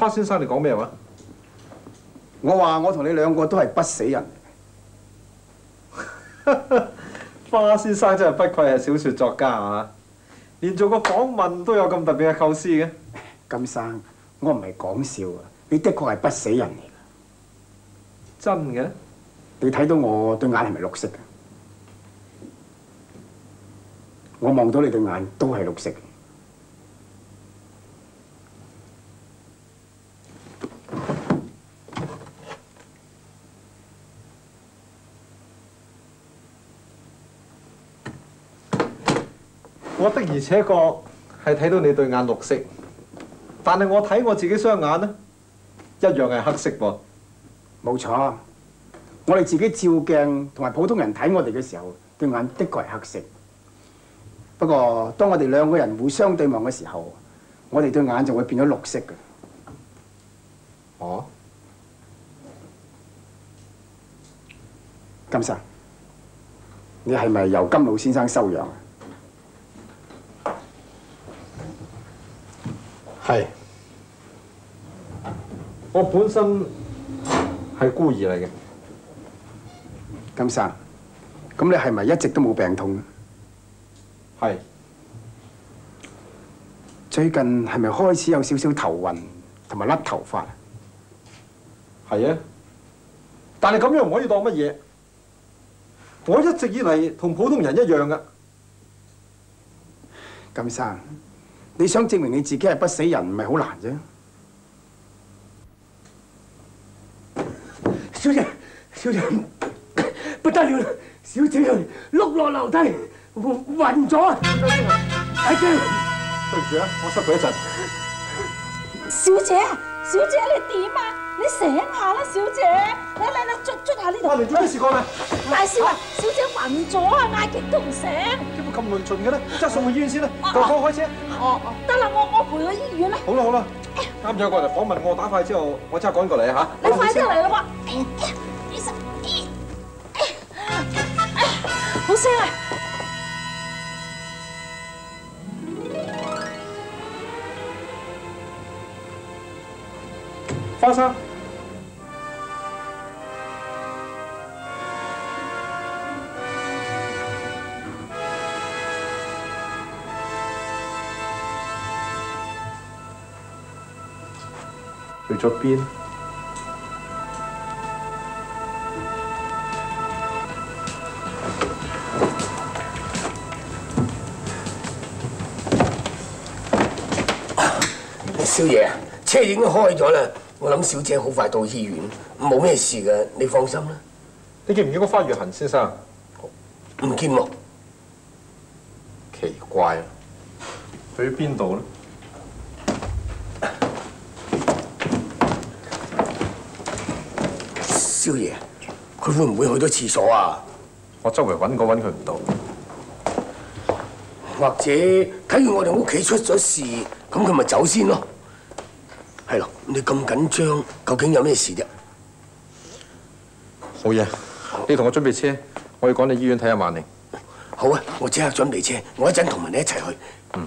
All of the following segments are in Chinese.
花先生，你講咩話？我話我同你兩個都係不死人。花先生真係不愧係小説作家啊！連做個訪問都有咁特別嘅構思嘅。金生，我唔係講笑啊！你的確係不死人嚟㗎。真嘅？你睇到我對眼係咪綠色嘅？我望到你對眼都係綠色我的而且確係睇到你對眼綠色，但係我睇我自己雙眼呢，一樣係黑色噃。冇錯，我哋自己照鏡同埋普通人睇我哋嘅時候，對眼的確係黑色。不過，當我哋兩個人互相對望嘅時候，我哋對眼就會變咗綠色嘅。哦，金生，你係咪由金老先生收養啊？係。我本身係孤兒嚟嘅。金生，咁你係咪一直都冇病痛啊？係。最近係咪開始有少少頭暈同埋甩頭髮啊？係啊，但係咁樣唔可以當乜嘢。我一直以嚟同普通人一樣噶。金生，你想證明你自己係不死人，唔係好難啫。小姐，小姐，不得了啦！小姐佢碌落樓梯，暈暈咗啊！阿姐，對唔住啊，我失佢一陣。小姐，小姐你點啊？你醒下啦，小姐！嚟嚟嚟，捽捽下呢度。阿玲做咩事講啊？大少啊，小姐暈咗啊，嗌極都唔醒。點解咁論盡嘅咧？即係送去醫院先啦。夠我開車。哦哦，得啦，我我陪去醫院啦。好啦好啦，啱咗過嚟訪問我，打快之後我即刻趕過嚟啊嚇。你快啲嚟啦喎！好聲啊！花生。去咗邊？少爺，車已經開咗啦，我諗小姐好快到醫院，冇咩事嘅，你放心啦。你見唔見過花月痕先生？唔見喎。奇怪啊，去咗邊度咧？少爺，佢會唔會去咗廁所啊？我周圍揾過揾佢唔到。或者睇完我哋屋企出咗事，咁佢咪走先咯？係咯，你咁緊張，究竟有咩事啫？好嘢，你同我準備車，我要趕你醫院睇下萬寧。好啊，我即刻準備車，我一陣同埋你一齊去。你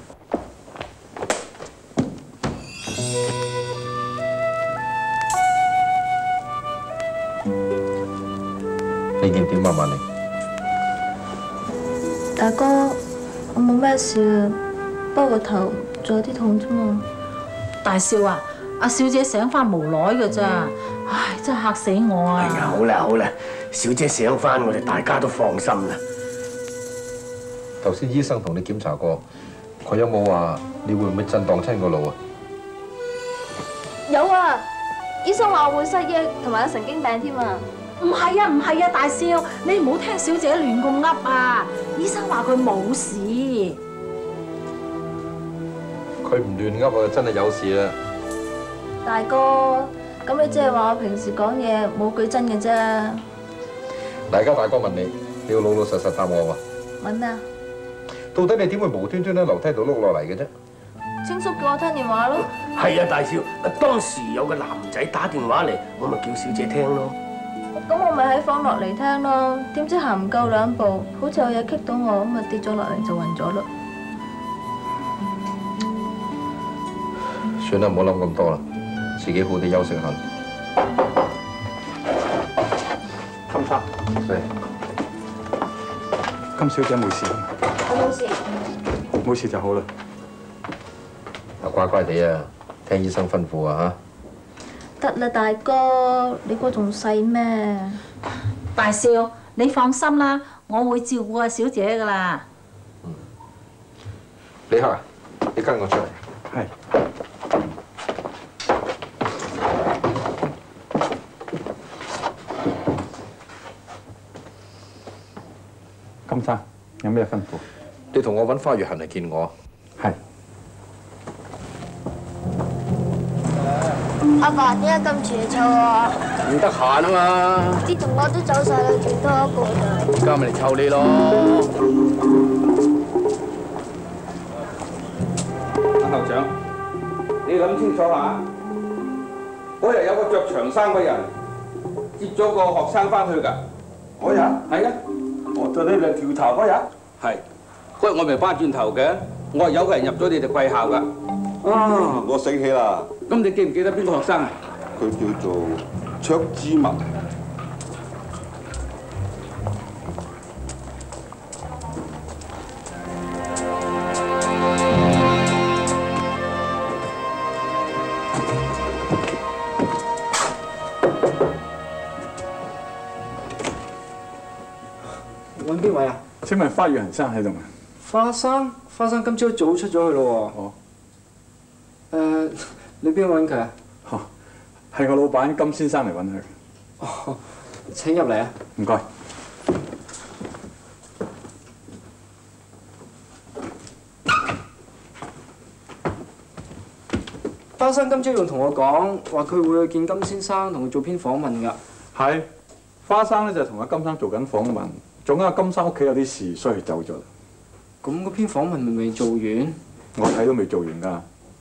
咩事啊，不過個頭仲有啲痛啫嘛。大少啊，阿小姐醒翻無耐嘅咋，唉，真係嚇死我啊哎呀，啊！好啦好啦，小姐醒翻，我哋大家都放心啦。頭先醫生同你檢查過，佢有冇話你會唔會震盪親個腦啊？有啊，醫生話我會失憶同埋有神經病添啊。唔係啊，唔係啊，大少，你唔好聽小姐亂咁噏啊！醫生話佢冇事，佢唔亂噏啊，真係有事啦。大哥，咁你即係話我平時講嘢冇句真嘅啫？嗱，而家大哥問你，你要老老實實答我喎。問咩啊？到底你點會無端端喺樓梯度碌落嚟嘅啫？青叔叫我聽電話咯。係啊，大少，當時有個男仔打電話嚟，我咪叫小姐聽咯。咁我咪喺房落嚟聽咯，點知行唔夠兩步，好似有嘢棘到我，咁啊跌咗落嚟就暈咗咯。算啦，唔好諗咁多啦，自己好啲休息下。金生，係，金小姐冇事，我冇事。冇事就好啦。啊乖乖地啊，聽醫生吩咐啊得啦，大哥，你哥仲細咩？大少，你放心啦，我會照顧阿小姐噶啦。嚇。李克啊，你跟我出嚟。係。金生，有咩吩咐？你同我揾花月痕嚟見我。阿爸點解咁遲湊啊？唔得閒啊嘛，啲同學都走晒啦，剩多一個咋？而家咪嚟湊你咯。阿校長，你諗清楚下，嗰日有個着長衫嘅人接咗個學生翻去㗎。嗰日係啊，我對你兩條頭嗰日，係。嗰日我咪翻轉頭嘅，我話有個人入咗你哋貴校㗎。啊，我醒起啦，咁你記唔記得邊個學生啊？佢叫做卓之文。揾邊位啊？請問花月人生喺度嘛？花生，花生今朝早出咗去咯。誒，你邊個揾佢啊？嚇，係我老闆金先生嚟揾佢。哦，請入嚟啊！唔該。花生今朝仲同我講話，佢會去見金先生，同佢做篇訪問㗎。係，花生咧就同阿金生做緊訪問，總之阿金生屋企有啲事，所以佢走咗啦。咁嗰篇訪問咪未做完？我睇都未做完㗎。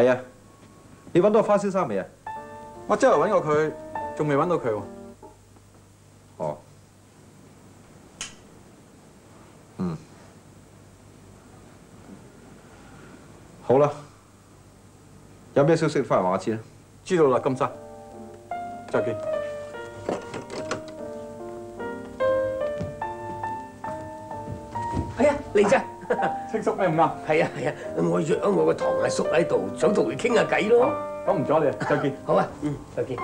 係啊，你揾到花先生未啊？我周圍揾過佢，仲未揾到佢喎。哦，嗯，好啦，有咩消息翻嚟話我知啦。知道啦，金生。再見。哎呀，嚟啫。青叔咩唔啱？係啊係啊，我約咗我個堂阿叔喺度，想同佢傾下偈咯。咁唔阻你啊，再見。好啊，嗯，再見。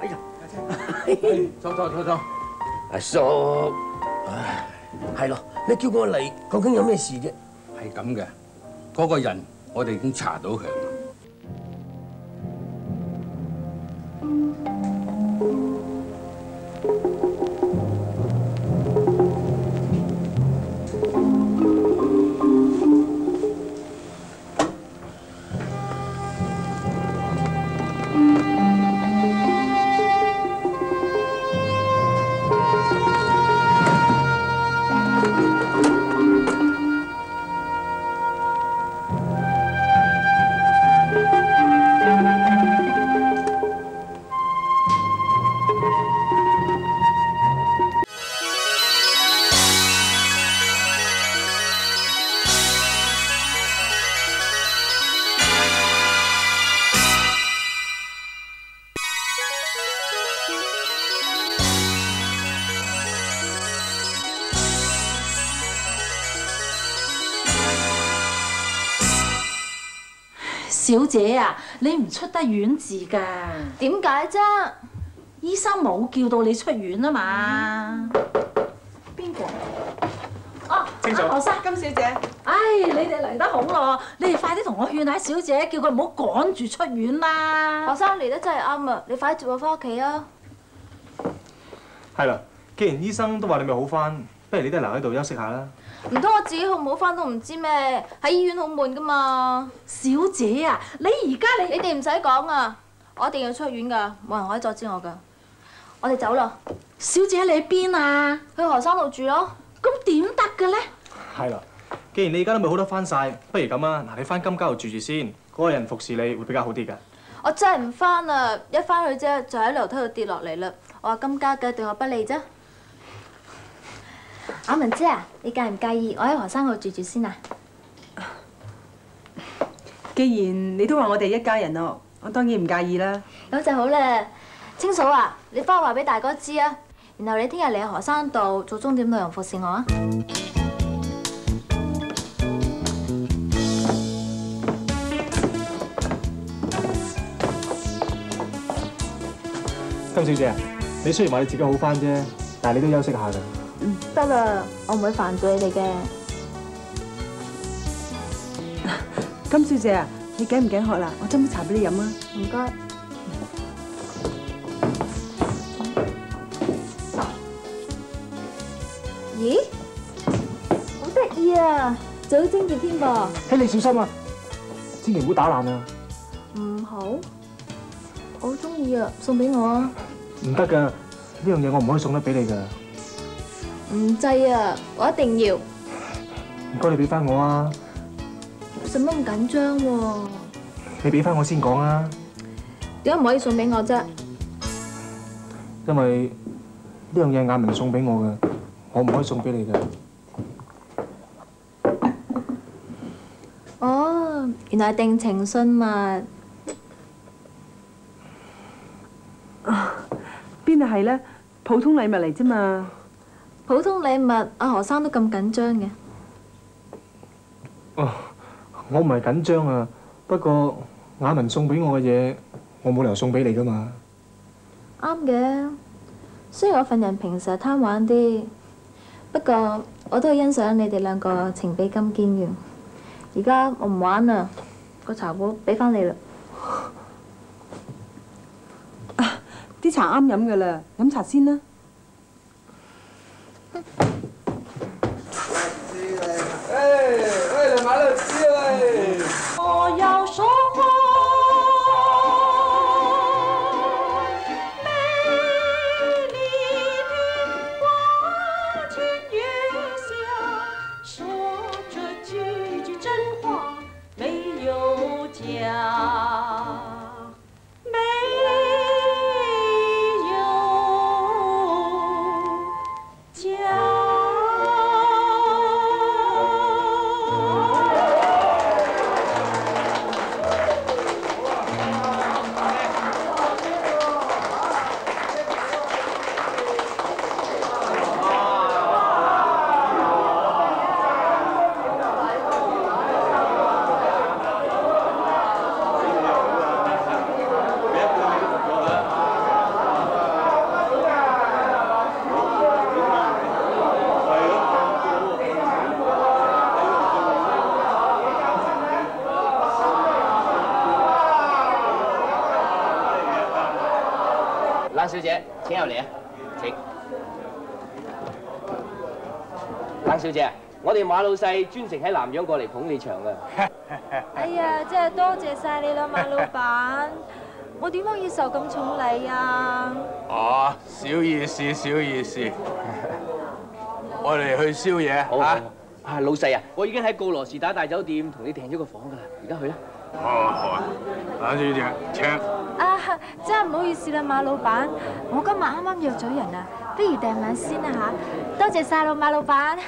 哎呀，坐坐坐坐。阿叔，唉，係咯，你叫我嚟，究竟有咩事啫？係咁嘅，嗰個人我哋已經查到佢。姐啊，你唔出得院字㗎。點解啫？醫生冇叫到你出院啊嘛。邊個？哦，清楚阿何生。金小姐，唉，你哋嚟得好咯，你哋快啲同我勸下小姐，叫佢唔好趕住出院啦。學生嚟得真係啱啊！你快啲接我翻屋企啊！係啦，既然醫生都話你未好翻，不如你都係留喺度休息下啦。唔通我自己好唔好翻都唔知咩？喺醫院好悶噶嘛！小姐啊，你而家你你哋唔使講啊！我一定要出院噶，冇人可以阻止我噶。我哋走啦。小姐你喺邊啊？去何生度住咯。咁點得嘅咧？係啦，既然你而家都未好得翻晒，不如咁啊，嗱，你翻金家度住住先，嗰個人服侍你會比較好啲㗎。我真係唔翻啊！一翻去啫，就喺樓梯度跌落嚟啦。我話金家嘅對我不利啫。阿文姐啊，你介唔介意我喺何生度住住先啊？既然你都話我哋一家人咯，我當然唔介意啦。咁就好啦。清嫂啊，你翻去話俾大哥知啊。然後你聽日嚟何生度做鐘點內容服侍我啊。金小姐啊，你雖然話你自己好翻啫，但係你都休息下㗎。嗯，得啦，我唔會犯罪你嘅。金小姐啊，你頸唔頸渴啦？我斟杯茶俾你飲啊。唔該。咦？好得意啊！仲好精緻添噃。嘿，你小心啊，千祈唔好打爛啊！唔好，我好中意啊，送俾我啊！唔得㗎，呢樣嘢我唔可以送得俾你㗎。唔制啊，我一定要。唔該，你俾翻我啊！使乜咁緊張喎？你俾翻我先講啊，點解唔可以送俾我啫？因為呢樣嘢亞明送俾我嘅，我唔可以送俾你嘅。哦，原來係定情信物。邊度係咧？普通禮物嚟啫嘛。普通禮物，阿何生都咁緊張嘅。哦，我唔係緊張啊，不過雅文送俾我嘅嘢，我冇理由送俾你噶嘛。啱嘅，雖然我份人平時係貪玩啲，不過我都係欣賞你哋兩個情比金堅嘅。而家我唔玩啦，個茶壺俾翻你啦。啲茶啱飲噶啦，飲茶先啦。哎哎，来买了小姐，請入嚟啊！請。冷小姐，我哋馬老細專程喺南洋過嚟捧你場㗎。哎呀，真係多謝晒你啦，馬老闆。我點可以受咁重禮啊？哦，小意思，小意思。我哋去宵夜好嚇。啊，老細啊，我已經喺告羅士打大酒店同你訂咗個房㗎啦，而家去啦。好好啊，冷小姐請。啊，真係唔好意思啦，馬老闆，我今日啱啱約咗人啊，不如訂晚先啦吓。多謝晒咯，馬老闆。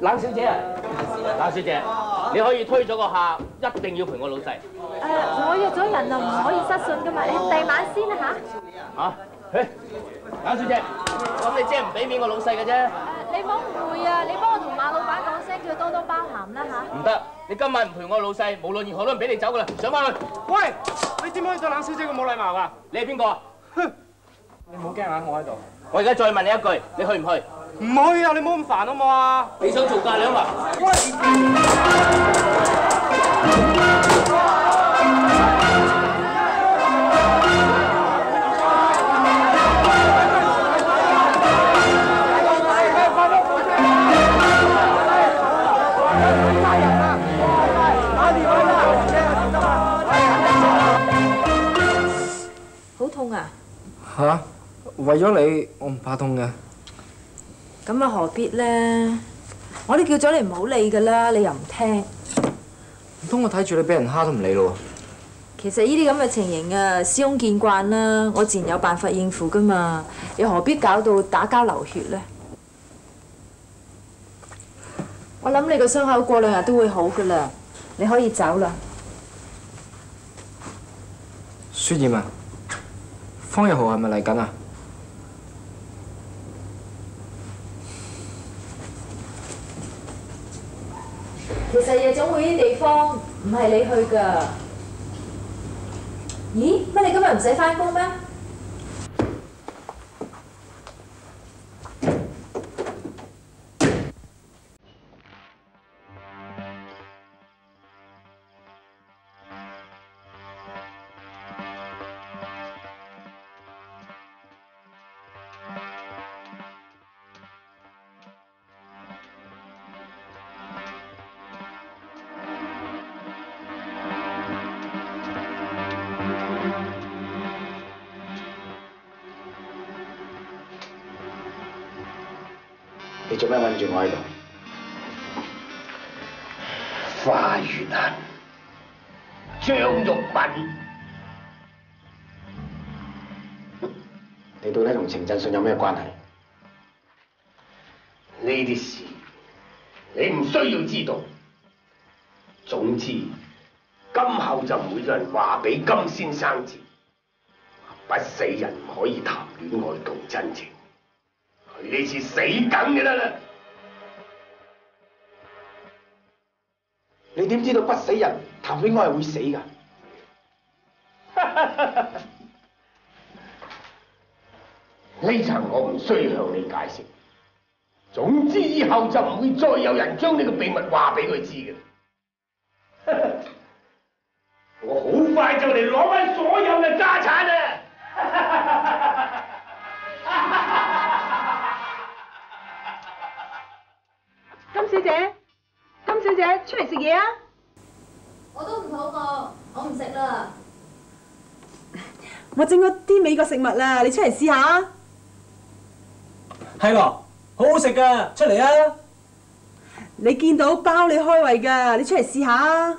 冷小姐啊，冷小姐，你可以推咗個客，一定要陪我老細。誒，我約咗人啊，唔可以失信噶嘛，你訂晚先啦吓。嚇？嘿，冷小姐，咁你即係唔俾面我老細嘅啫。你唔好誤會啊，你幫我同馬老闆講聲，叫佢多多包涵啦吓。唔得，你今晚唔陪我老細，無論如何都唔俾你走噶啦，上翻去。喂，你點可以對冷小姐咁冇禮貌㗎？你係邊個啊？你唔好驚啊，我喺度。我而家再問你一句，你去唔去？唔去啊！你唔好咁煩好冇啊！你想做嫁娘啊？好為咗你，我唔怕痛嘅。咁啊何必咧？我都叫咗你唔好理噶啦，你又唔聽。唔通我睇住你俾人蝦都唔理咯？其實呢啲咁嘅情形啊，司空見慣啦，我自然有辦法應付噶嘛，又何必搞到打交流血咧？我諗你個傷口過兩日都會好噶啦，你可以走啦。雪燕啊，方日豪係咪嚟緊啊？其實夜總會啲地方唔係你去噶。咦？乜你今日唔使翻工咩？你做咩揾住我喺度？花月恨，張玉敏，你到底同程振信有咩關係？呢啲事你唔需要知道。總之，今後就唔會有人話俾金先生知，不死人唔可以談戀愛動真情。佢呢次死梗嘅得啦。你點知道不死人談戀愛係會死㗎？呢層我唔需要向你解釋。總之以後就唔會再有人將呢個秘密話俾佢知嘅。我好快就嚟攞翻所有嘅家產啊！小姐，金小姐，出嚟食嘢啊！我都唔肚餓，我唔食啦。我整咗啲美國食物啦，你出嚟試下啊！係喎，好好食噶，出嚟啊！你見到包你開胃㗎，你出嚟試下啊！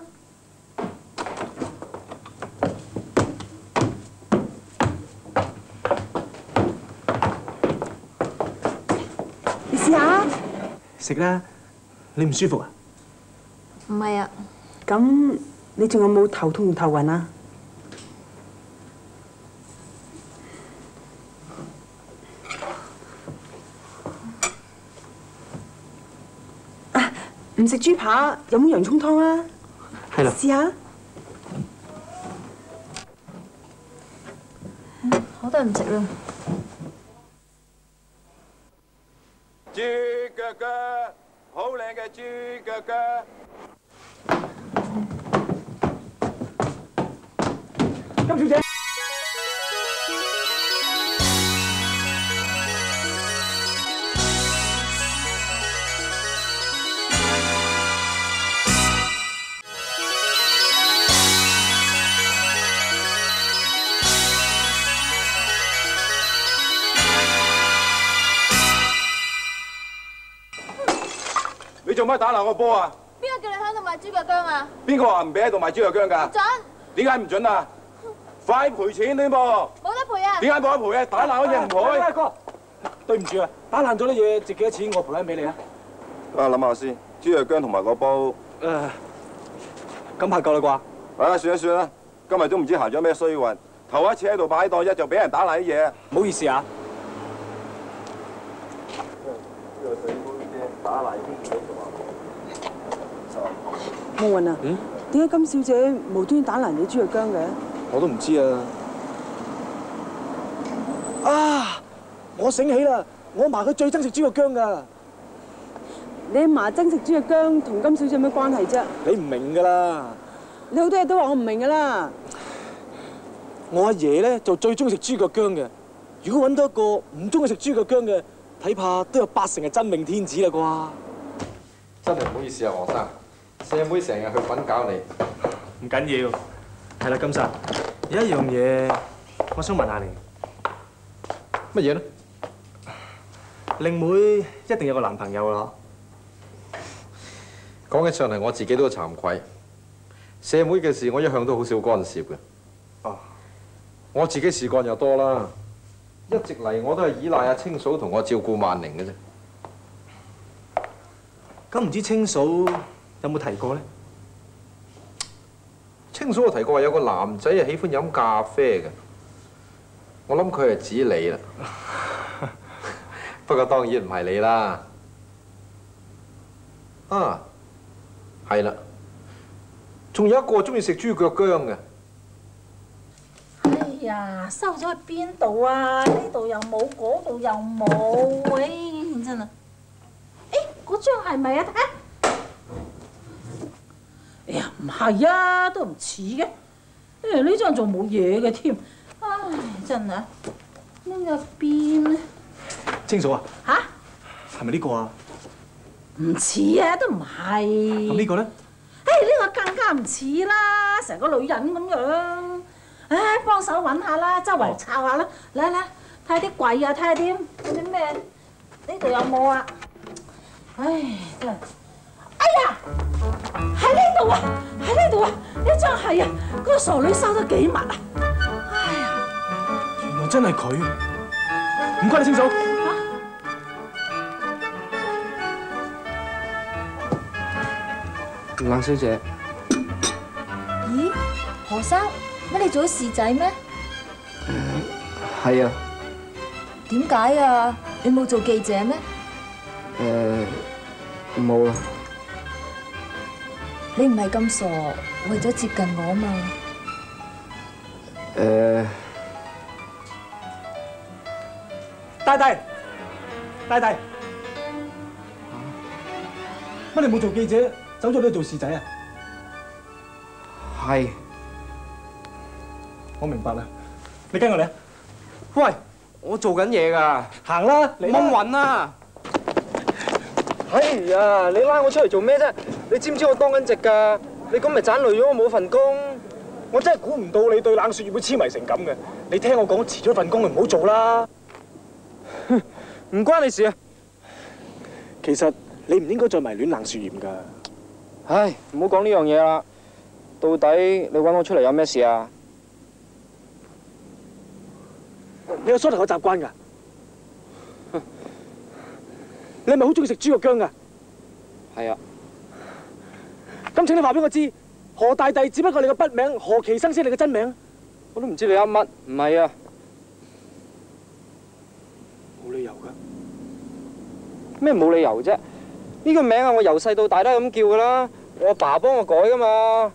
你試下啊！食啦，你唔舒服啊？唔係啊，咁你仲有冇頭痛唔頭暈啊？啊唔食豬扒，有冇洋葱湯啊？係啦，試下。我都係唔食啦。打爛個波啊？邊個叫你喺度賣豬腳姜啊？邊個話唔俾喺度賣豬腳姜㗎？準，點解唔準啊？快賠錢添噃！冇得賠啊！點解冇得賠啊？打爛嗰隻唔賠。哥，對唔住啊，打爛咗啲嘢值幾多錢？我賠翻俾你啊！啊，諗下先，豬腳姜同埋個煲。誒，咁拍夠啦啩？啊，算啦算啦，今日都唔知行咗咩衰運，頭一次喺度擺檔一就俾人打爛啲嘢。唔好意思啊。打爛啲嘢夢雲啊，嗯，點解金小姐無端打爛你豬腳薑嘅？我都唔知啊。啊！我醒起啦，我阿嫲佢最憎食豬腳薑噶。你阿嫲憎食豬腳薑，同金小姐有咩關係啫？你唔明噶啦。你好多嘢都話我唔明噶啦。我阿爺咧就最中意食豬腳姜嘅。如果揾到一個唔中意食豬腳姜嘅，睇怕都有八成係真命天子啦啩。真係唔好意思啊，黃生，四妹成日去滾搞你。唔緊要，係啦，金生，有一樣嘢我想問下你，乜嘢咧？令妹一定有個男朋友啦，講起上嚟，我自己都慚愧。社妹嘅事，我一向都好少干涉嘅。哦，我自己事幹又多啦，一直嚟我都係依賴阿清嫂同我照顧萬寧嘅啫。咁唔知清嫂有冇提過咧？清嫂我提過話有個男仔係喜歡飲咖啡嘅，我諗佢係指你啦。不過當然唔係你啦。啊，係啦，仲有一個中意食豬腳姜嘅。哎呀，收咗去邊度啊？呢度又冇，嗰度又冇，喂，真係。誒，嗰張係咪啊？睇下。哎呀，唔係啊，都唔似嘅。誒，呢張仲冇嘢嘅添。唉，真係。呢入邊咧？清嫂啊，吓？係咪呢個啊？唔似啊，都唔係。咁呢個咧？誒，呢個更加唔似啦，成個女人咁樣。唉，幫手揾下啦，周圍抄下啦，嚟嚟，睇下啲櫃啊，睇下啲嗰啲咩，呢度有冇啊？唉，真係。哎呀，喺呢度啊，喺呢度啊，呢張係啊，嗰個傻女收得幾密啊！原來真係佢，唔該你清嫂。冷小姐，咦，何生，乜你做咗侍仔咩？係啊，點解啊？你冇做記者咩？誒冇啦，你唔係咁傻，為咗接近我嘛？誒大弟，大弟，乜你冇做記者，走咗呢度做侍仔啊？係，我明白啦，你跟我嚟啊！喂，我做緊嘢㗎，行啦，你掹暈啊！哎呀，你拉我出嚟做咩啫？你知唔知我當緊值㗎？你咁咪盞累咗我冇份工。我真係估唔到你對冷雪葉會痴迷成咁嘅。你聽我講，辭咗份工就唔好做啦。唔關你事啊。其實你唔應該再迷戀冷雪葉㗎。唉，唔好講呢樣嘢啦。到底你揾我出嚟有咩事啊？你有梳頭嘅習慣㗎？你係咪好中意食豬肉薑㗎？係啊。咁請你話俾我知，何大帝只不過你個筆名，何其生先你嘅真名？我都唔知你噏乜，唔係啊。冇理由㗎。咩冇理由啫？呢個名啊，我由細到大都係咁叫㗎啦。我阿爸幫我改㗎嘛。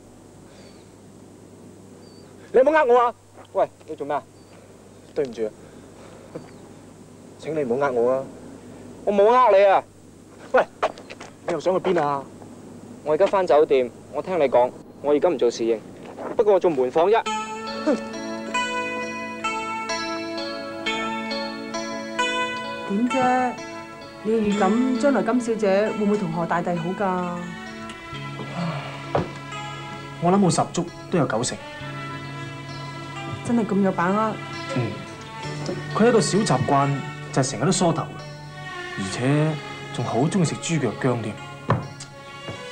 你有冇呃我啊？喂，你做咩啊？對唔住啊，請你唔好呃我啊！我冇呃你啊！喂，你又想去邊啊？我而家翻酒店，我聽你講，我而家唔做侍應，不過我做門房啫。點啫？你預感將來金小姐會唔會同何大帝好㗎？我諗我十足都有九成。真係咁有把握？嗯，佢有一個小習慣就係成日都梳頭，而且仲好中意食豬腳姜添。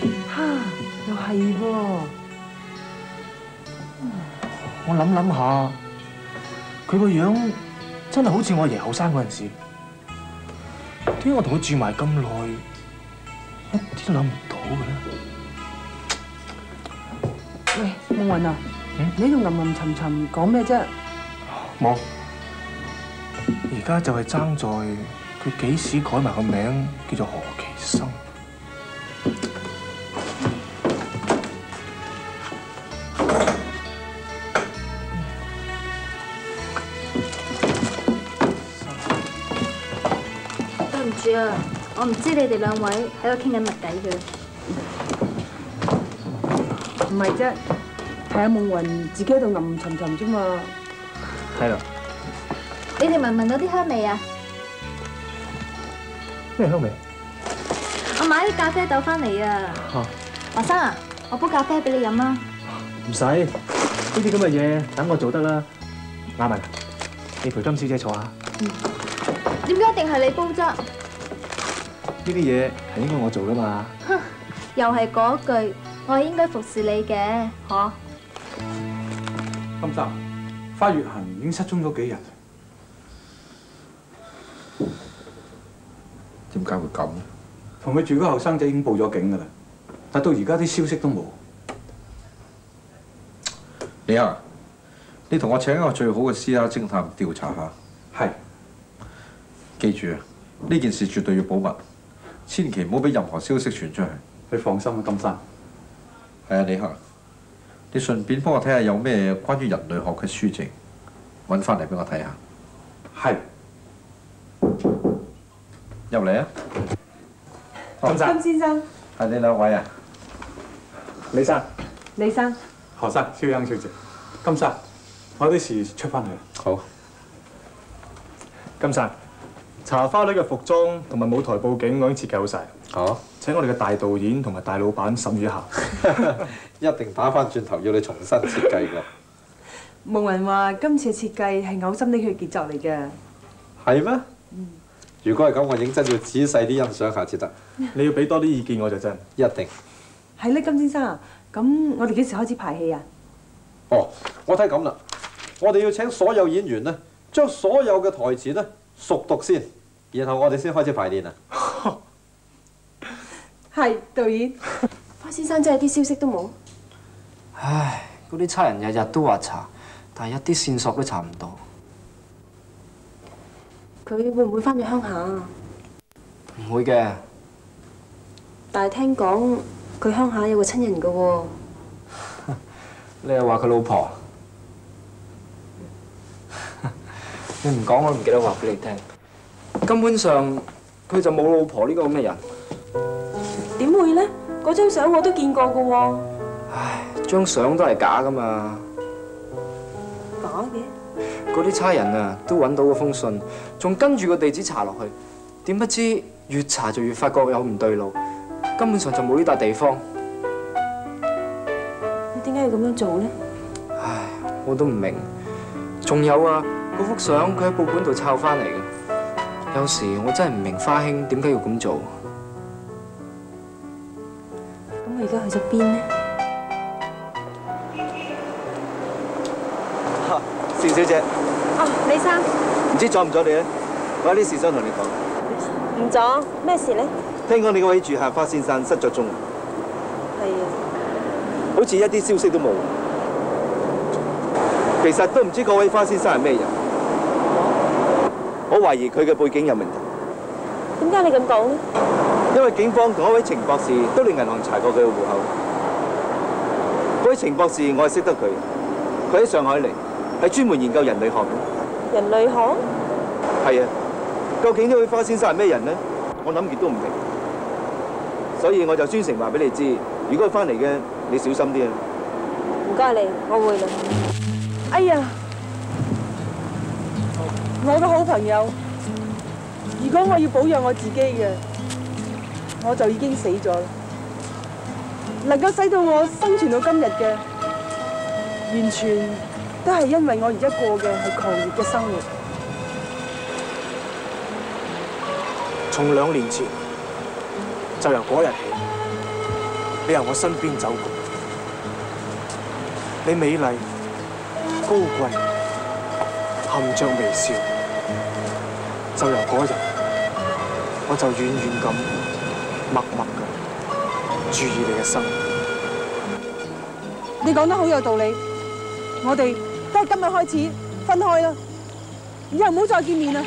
嚇，又係喎！我諗諗下，佢個樣真係好似我阿爺後生嗰陣時。點解我同佢住埋咁耐，一啲都諗唔到嘅咧？喂，夢雲啊，你喺度吟吟沉沉講咩啫？冇。而家就系争在佢几时改埋个名叫做何其生对唔住啊我唔知你哋两位喺度倾紧乜计嘅。唔系啫睇下梦云自己喺度吟沉沉啫嘛。係啦，你哋聞唔聞到啲香味啊？咩香味？我買啲咖啡豆翻嚟啊！嚇，華生啊，我煲咖啡俾你飲啊！唔使呢啲咁嘅嘢，等我做得啦。亞文，你陪金小姐坐下。點解一定係你煲啫？呢啲嘢係應該我做噶嘛？哼，又係嗰句，我係應該服侍你嘅，嗬？金生，花月行已經失蹤咗幾日，點解會咁咧？同佢住嗰個後生仔已經報咗警㗎啦，但到而家啲消息都冇。你啊，你同我請一個最好嘅私家偵探調查下。係。記住啊，呢件事絕對要保密，千祈唔好俾任何消息傳出去。你放心啊，金生。係啊，李克，你順便幫我睇下有咩關於人類學嘅書籍，揾翻嚟俾我睇下。係。入嚟啊！金生金先生、係你兩位啊？李生、李生，何生、肖央小姐、金生，我有啲事出翻去。好。金生，茶花女嘅服裝同埋舞台佈景我已經設計好晒。好。請我哋嘅大導演同埋大老闆審閱一下。一定打翻轉頭要你重新設計㗎。夢雲話今次嘅設計係嘔心瀝血傑作嚟嘅。係咩？如果係咁，我認真要仔細啲欣賞下至得。你要俾多啲意見我就真。一定。係咧，金先生啊，咁我哋幾時開始排戲啊？哦，我睇咁啦，我哋要請所有演員呢，將所有嘅台詞呢熟讀先，然後我哋先開始排練啊。係導演。花先生真係啲消息都冇。唉，嗰啲差人日日都話查，但係一啲線索都查唔到。佢會唔會翻咗鄉下啊？唔會嘅，但係聽講佢鄉下有個親人㗎喎。你又話佢老婆？你唔講我都唔記得話俾你聽。根本上佢就冇老婆呢個咁嘅人。嗰張相我都見過噶喎。唉，張相都係假噶嘛。假嘅？嗰啲差人啊，都揾到嗰封信，仲跟住個地址查落去，點不知越查就越發覺有唔對路，根本上就冇呢笪地方。你點解要咁樣做呢？唉，我都唔明。仲有啊，嗰幅相佢喺報館度抄翻嚟嘅。有時我真係唔明花兄點解要咁做。咗邊呢？邵小姐，哦，李生，唔知阻唔阻你咧？我有啲事想同你講。唔阻，咩事呢？聽講你嗰位住客花先生失咗蹤，係啊，好似一啲消息都冇。其實都唔知嗰位花先生係咩人。我懷疑佢嘅背景有問題，點解你咁講呢？因為警方同一位程博士都嚟銀行查過佢嘅戶口。嗰位程博士我係識得佢，佢喺上海嚟，係專門研究人類學嘅。人類學？係啊，究竟呢位花先生係咩人呢？我諗極都唔明，所以我就專程話俾你知，如果佢翻嚟嘅，你小心啲啊！唔該你，我會啦。哎呀，我嘅好朋友，如果我要保養我自己嘅，我就已經死咗啦。能夠使到我生存到今日嘅，完全都係因為我而家過嘅係狂熱嘅生活。從兩年前就由嗰日起，你由我身邊走過，你美麗、高貴、含着微笑，就由嗰日，我就遠遠咁、默默嘅注意你嘅生活。你講得好有道理，我哋都係今日開始分開啦，以後唔好再見面啦。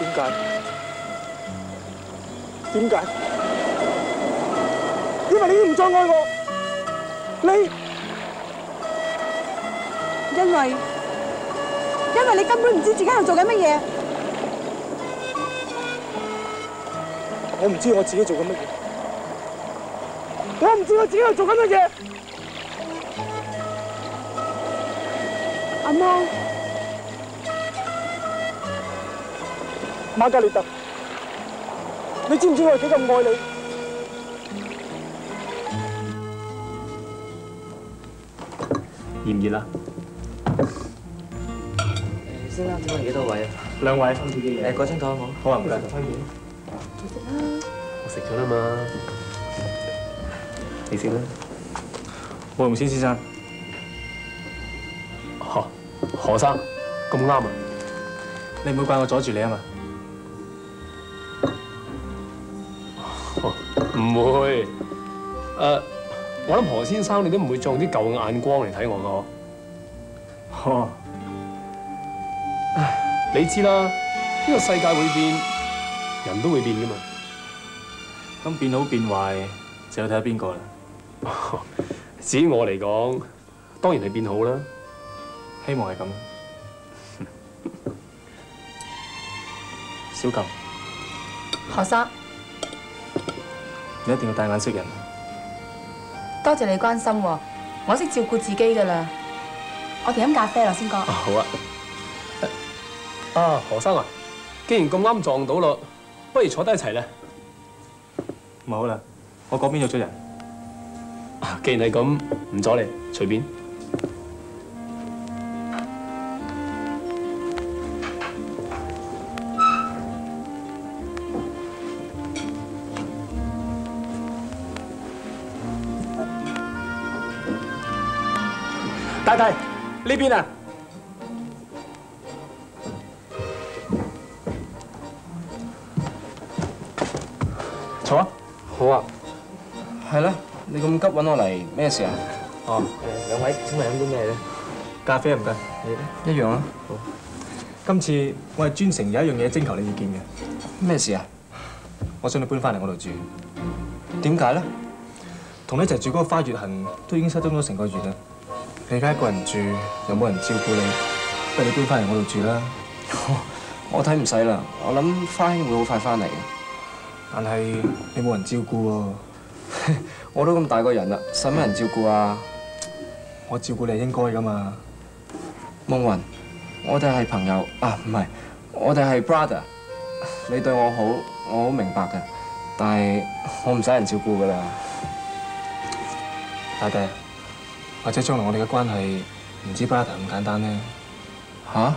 點解？點解？因為你已經唔再愛我，你因為因為你根本唔知自己喺度做緊乜嘢。我唔知我自己做緊乜嘢，我唔知我自己喺度做緊乜嘢。阿媽，瑪格列特，你知唔知我係幾咁愛你？熱唔熱啊？先啦，請問幾多位啊？兩位。誒，過張台好。好啊，唔該。我食咗啦嘛。你食啦。黃榮先先生，何何生咁啱啊！你唔會怪我阻住你啊嘛？哦唔會。誒，我諗何先生你都唔會用啲舊眼光嚟睇我噶。哦。唉，你知啦，呢個世界會變，人都會變噶嘛。咁變好變壞就要睇下邊個啦。至於我嚟講，當然係變好啦。希望係咁。小琴，何生，你一定要帶眼識人。多謝你關心喎，我識照顧自己噶啦。我哋飲咖啡啦，先哥。啊好啊。啊，何生啊，既然咁啱撞到咯，不如坐低一齊咧。唔好啦，我嗰邊約咗人。既然系咁，唔阻你，隨便。大弟，呢邊啊！揾我嚟咩事啊？哦，誒兩位，請問飲啲咩咧？咖啡唔該，一樣啊。好。今次我係專程有一樣嘢徵求你意見嘅。咩事啊？我想你搬翻嚟我度住。點解咧？同你一齊住嗰個花月痕都已經失蹤咗成個月啦。你而家一個人住，又冇人照顧你，不如你搬翻嚟我度住啦。我睇唔使啦，我諗花兄會好快翻嚟嘅。但係你冇人照顧喎。我都咁大個人啦，使乜人照顧啊？我照顧你係應該噶嘛。夢雲，我哋係朋友啊，唔係，我哋係 brother。你對我好，我好明白嘅，但係我唔使人照顧噶啦。大弟，或者將來我哋嘅關係唔止 brother 咁簡單咧。吓？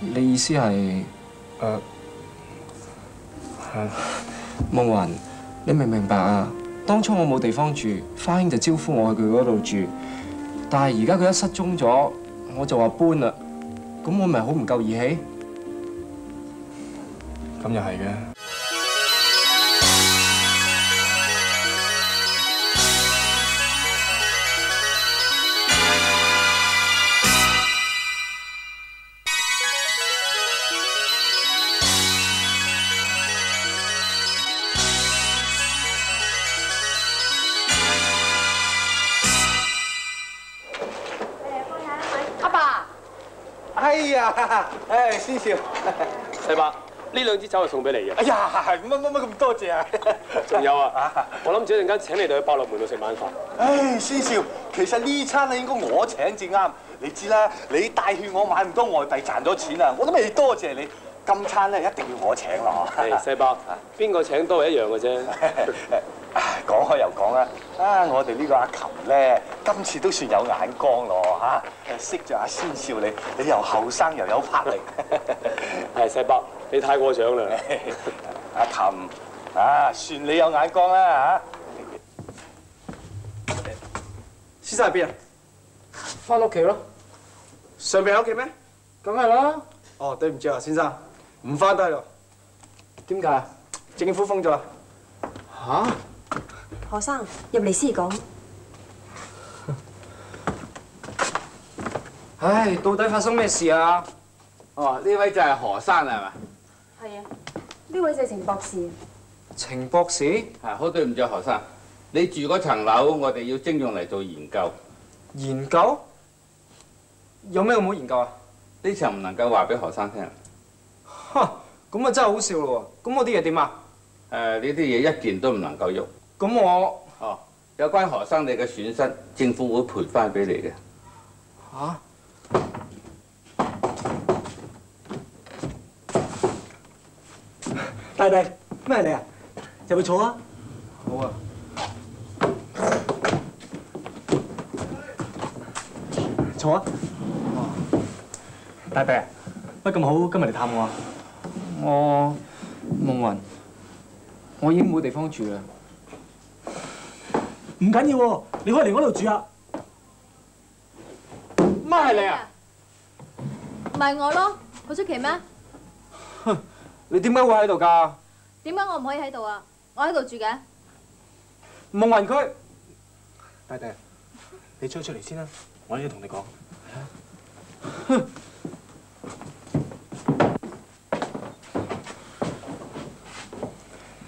你意思係誒係夢雲？你明唔明白啊？當初我冇地方住，花兄就招呼我去佢嗰度住，但係而家佢一失蹤咗，我就話搬啦。咁我咪好唔夠義氣？咁又係嘅。唉，先少。細伯，呢兩支酒係送俾你嘅。哎呀，乜乜乜咁多謝啊！仲有 啊，我諗住一陣間請你哋去百樂門度食晚飯。唉，先少，其實呢餐咧應該我請至啱。你知啦，你帶勸我買咁多外幣賺咗錢啊，我都未多謝你。今餐咧一定要我請咯。係細伯，邊個請都係一樣嘅啫。唉講開又講啦，啊，我哋呢個阿琴咧，今次都算有眼光咯嚇，誒識咗阿先少你，你又後生又有魄力。係細伯，你太過獎啦。阿琴啊，算你有眼光啦嚇。先生喺邊啊？翻屋企咯。上邊喺屋企咩？梗係啦。哦，對唔住啊，先生，唔翻得咯。點解啊？政府封咗啦。嚇？何生入嚟先講。唉，到底發生咩事啊？哦，呢位就係何生係嘛？係啊，呢位就係程博士。程博士？係，好對唔住何生，你住嗰層樓，我哋要徵用嚟做研究。研究？有咩咁好研究啊？呢層唔能夠話俾何生聽。嚇！咁啊真係好笑咯喎！咁我啲嘢點啊？呢啲嘢一件都唔能夠喐。咁我哦，有關何生你嘅損失，政府會賠翻俾你嘅。嚇？大弟，咩嚟啊？入去坐啊！好啊。坐啊！大弟，乜咁好今日嚟探我啊？我夢雲，我已經冇地方住啦。唔緊要喎，你可以嚟我度住啊！乜係你啊？唔係我咯，好出奇咩？你點解會喺度㗎？點解我唔可以喺度啊？我喺度住嘅。夢雲區。大弟，你出出嚟先啦，我有嘢同你講。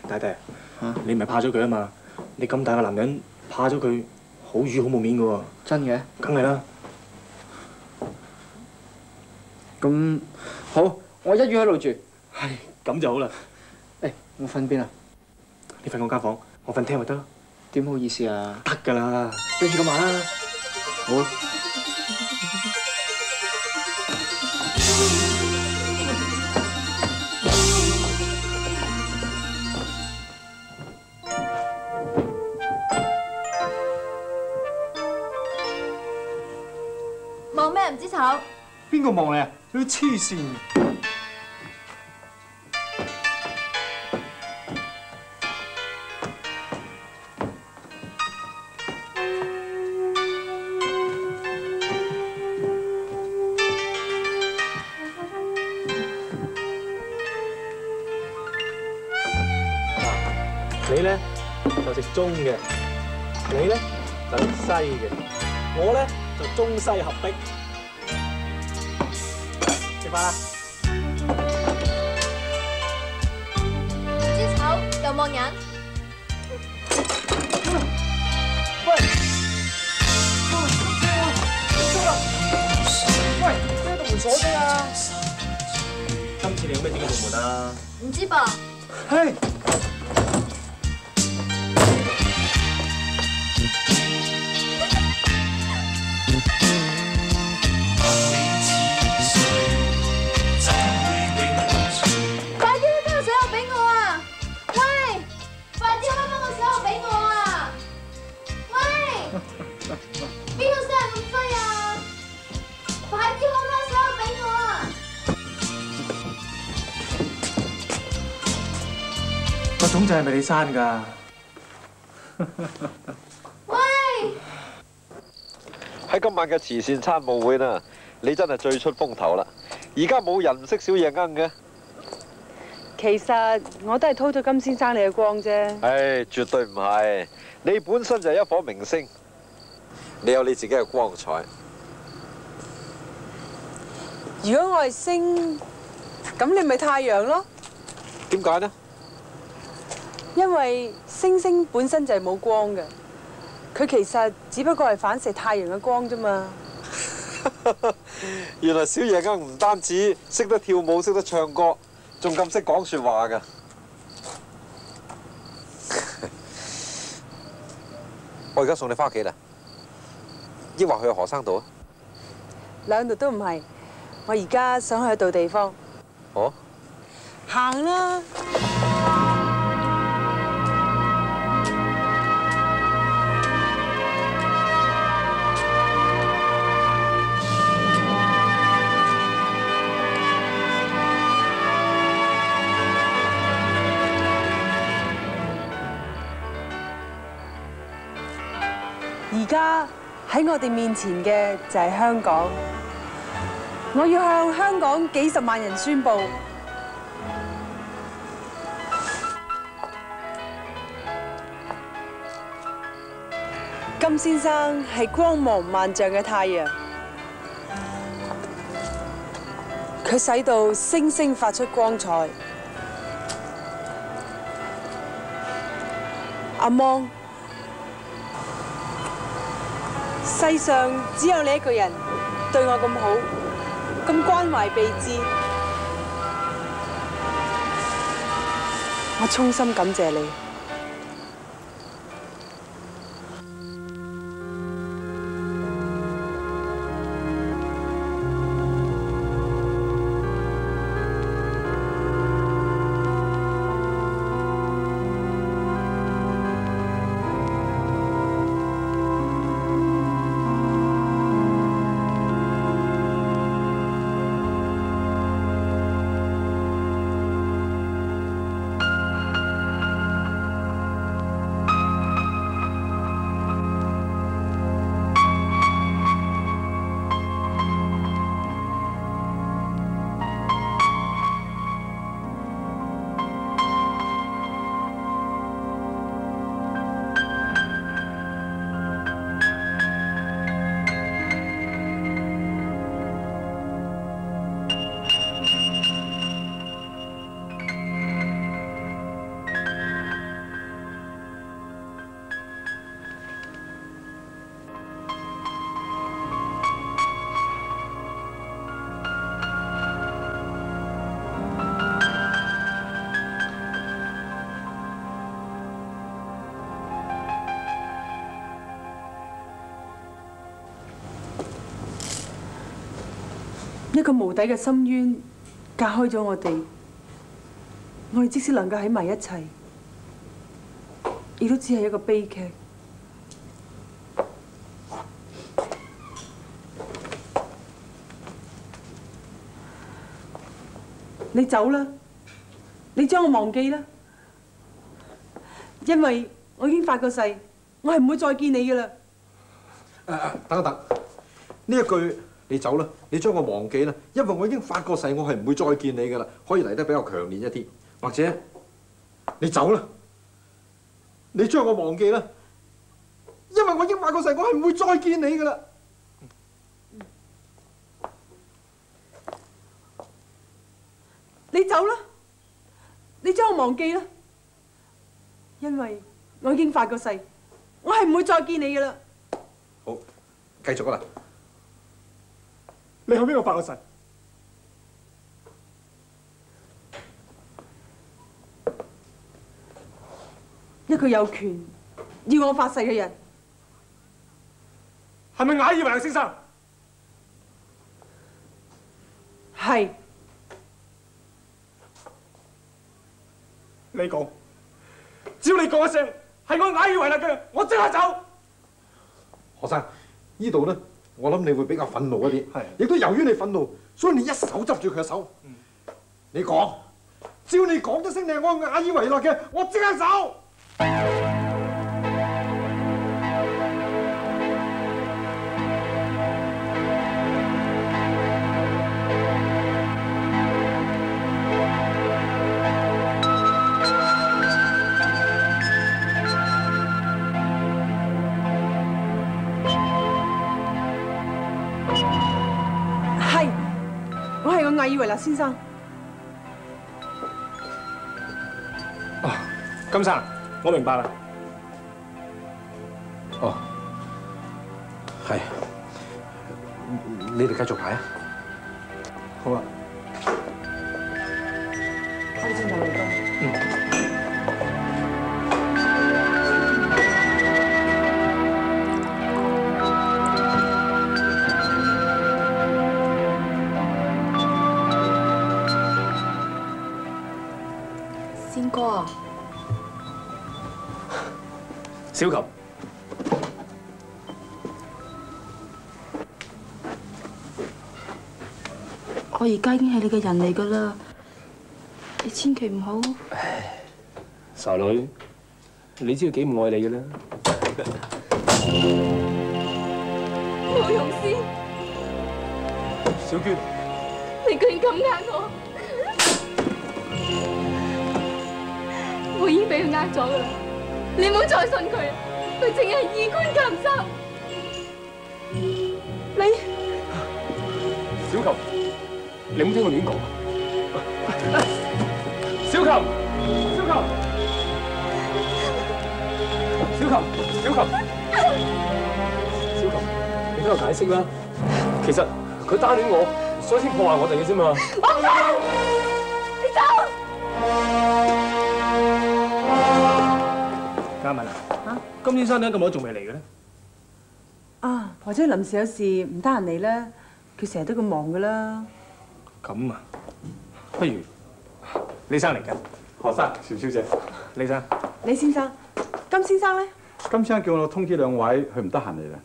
大弟，你唔係怕咗佢啊嘛？你咁大個男人，怕咗佢，好瘀好冇面噶喎。真嘅？梗係啦。咁好，我一於喺度住。唉，咁就好啦。誒，我瞓邊啊？你瞓我間房，我瞓廳咪得咯。點好意思啊？得㗎啦，跟住咁話啦。好啊。望咩唔知醜？邊個望你啊？你都黐線！你咧就食中嘅，你咧就食西嘅，我咧就中西合璧。食飯啦！唔知醜又望人。喂！喂！咩度門鎖咗啊？今次你有咩整嘅道門啊？唔知噃。嘿！種仔係咪你生㗎？喂！喺今晚嘅慈善餐務會啦，你真係最出風頭啦！而家冇人唔識小夜鶯嘅，其實我都係偷咗金先生你嘅光啫。唉，絕對唔係。你本身就係一顆明星，你有你自己嘅光彩。如果我係星，咁你咪太陽咯。點解呢？因為星星本身就係冇光嘅，佢其實只不過係反射太陽嘅光啫嘛。原來小夜鶯唔單止識得跳舞、識得唱歌，仲咁識講説話㗎。我而家送你翻屋企啦，抑或去何生度啊？兩度都唔係，我而家想去一度地方哦，行啦。我哋面前嘅就係香港，我要向香港幾十萬人宣佈，金先生係光芒萬丈嘅太陽，佢使到星星發出光彩。阿芒。世上只有你一个人对我咁好，咁关怀备至。我衷心感谢你。一個無底嘅深淵隔開咗我哋，我哋即使能夠喺埋一齊，亦都只係一個悲劇。你走啦，你將我忘記啦，因為我已經發過誓，我係唔會再見你噶啦。誒誒，等一等，呢一句你走啦，你將我忘記啦，因為我已經發過誓，我係唔會再見你噶啦，可以嚟得比較強烈一啲，或者你走啦，你將我忘記啦，因為我已經發過誓，我係唔會再見你噶啦。你走啦，你將我忘記啦，因為我已經發過誓，我係唔會再見你噶啦。好，繼續啦。你向邊度發個誓？一個有權要我發誓嘅人，係咪雅爾維亞先生？係。你講，只要你講一聲係我雅爾維勒嘅，我即刻走。學生，呢度咧，我諗你會比較憤怒一啲，亦都由於你憤怒，所以你一手執住佢嘅手。你講，只要你講一聲你係我雅爾維納嘅，我即刻走。我係個艾爾維納先生。哦金生，我明白啦。哦，係，你哋繼續排啊。好啊。仙哥啊，小琴，我而家已經係你嘅人嚟噶啦，你千祈唔好。傻女，你知道幾唔愛你嘅啦。冇用先，小娟，你居然咁呃我，我已經俾佢呃咗噶啦，你唔好再信佢，佢淨係衣冠禽獸。你小琴，你唔好聽我亂講。小琴，小琴，小琴，小琴，小琴，你聽我解釋啦。其實佢單戀我，所以先破壞我哋嘅啫嘛。我嘉敏啊，金先生點解咁耐仲未嚟嘅咧？啊，或者臨時有事唔得閒嚟咧，佢成日都咁忙噶啦。咁啊，不如李生嚟緊。何生、邵小姐，李生，李先生，金先生咧？金先生叫我通知兩位，佢唔得閒嚟啦。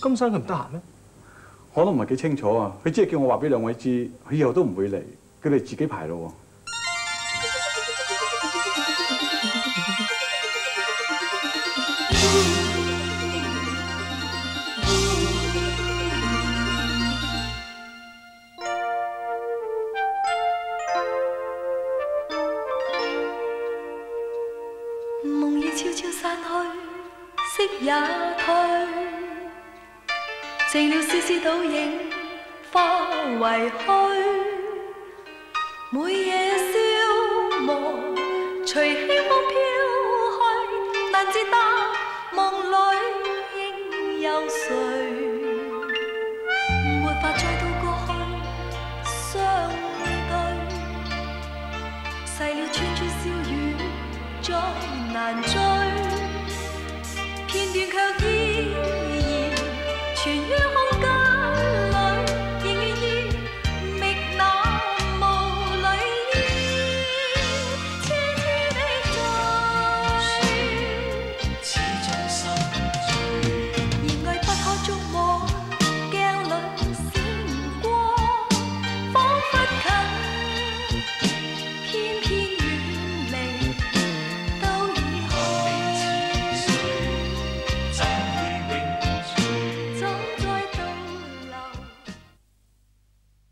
金生佢唔得閒咩？我都唔係幾清楚啊，佢只係叫我話俾兩位知，佢以後都唔會嚟，佢哋自己排咯寂了絲絲倒影，化为虚。每夜消磨，隨